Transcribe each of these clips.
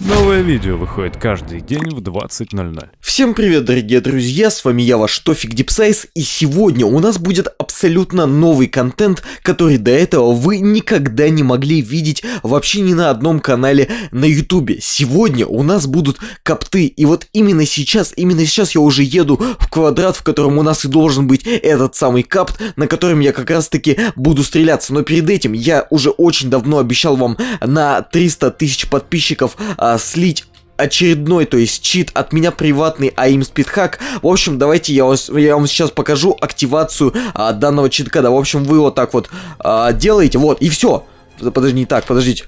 Новое видео выходит каждый день в 20.00. Всем привет, дорогие друзья, с вами я, ваш Тофик Дипсайз, и сегодня у нас будет абсолютно новый контент, который до этого вы никогда не могли видеть вообще ни на одном канале на ютубе. Сегодня у нас будут копты, и вот именно сейчас, именно сейчас я уже еду в квадрат, в котором у нас и должен быть этот самый капт, на котором я как раз таки буду стреляться. Но перед этим я уже очень давно обещал вам на 300 тысяч подписчиков а, слить очередной, то есть чит от меня приватный AIM спидхак. В общем, давайте я, вас, я вам сейчас покажу активацию а, данного читкода. В общем, вы вот так вот а, делаете, вот, и все. Подожди, не так, подождите.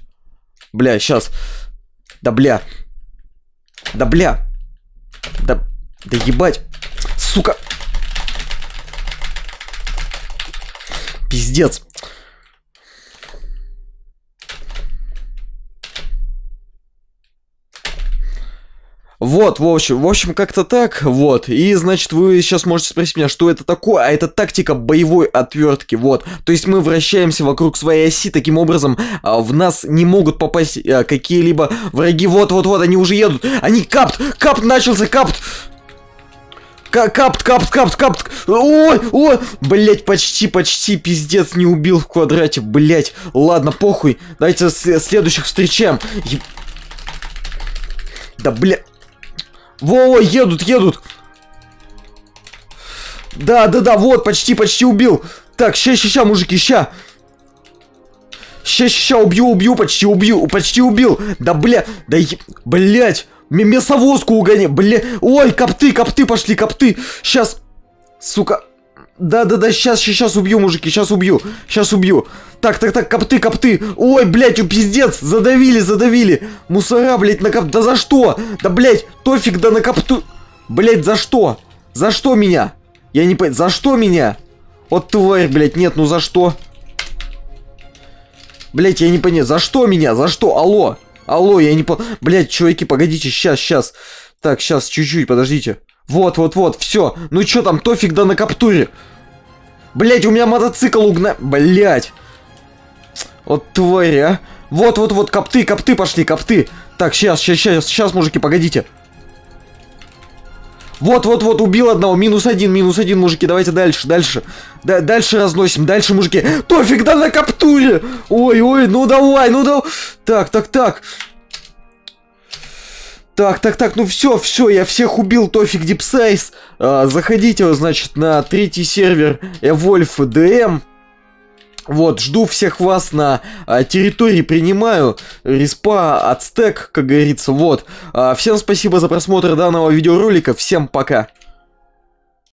Бля, сейчас. Да бля. Да бля. Да, да ебать. Сука. Пиздец. Вот, в общем, в общем, как-то так, вот. И, значит, вы сейчас можете спросить меня, что это такое, а это тактика боевой отвертки, вот. То есть мы вращаемся вокруг своей оси, таким образом а, в нас не могут попасть а, какие-либо враги. Вот-вот-вот, они уже едут. Они капт, капт начался, капт. Капт, капт, капт, капт. Ой, ой, блять, почти, почти, пиздец, не убил в квадрате, блять. Ладно, похуй, давайте следующих встречаем. Да, бля... Во, едут, едут. Да, да, да, вот, почти, почти убил. Так, ща, ща, ща, мужики, ща. Ща, ща, убью, убью, почти убью, почти убил. Да, бля, да, блять. Мясовозку угони, бля. Ой, копты, копты пошли, копты. Сейчас, сука. Да-да-да, сейчас, сейчас убью, мужики, сейчас убью, сейчас убью. Так, так, так, копты, копты. Ой, блядь, пиздец, задавили, задавили. Мусора, блядь, на коп... Да за что? Да, блядь, тофиг, да на копту... Блядь, за что? За что меня? Я не понимаю, за что меня? Вот тварь, блядь, нет, ну за что? Блядь, я не понимаю, за что меня? За что? Алло, алло, я не по... Блядь, чуваки, погодите, сейчас, сейчас. Так, сейчас, чуть-чуть, подождите. Вот, вот, вот, все. Ну что там, тофиг да на каптуре. Блять, у меня мотоцикл угна... Блять. Вот тварь, а. Вот, вот, вот, копты, копты пошли, копты. Так, сейчас, сейчас, сейчас, сейчас, мужики, погодите. Вот, вот, вот, убил одного. Минус один, минус один, мужики. Давайте дальше, дальше. Да, дальше разносим, дальше, мужики. Тофиг, да на каптуре. Ой, ой, ну давай, ну давай. Так, так, так. Так, так, так, ну все, все, я всех убил, Тофик Дипсайз. А, заходите, значит, на третий сервер Evolve DM. Вот, жду всех вас на а, территории, принимаю. Респа, ацтек, как говорится, вот. А, всем спасибо за просмотр данного видеоролика, всем пока.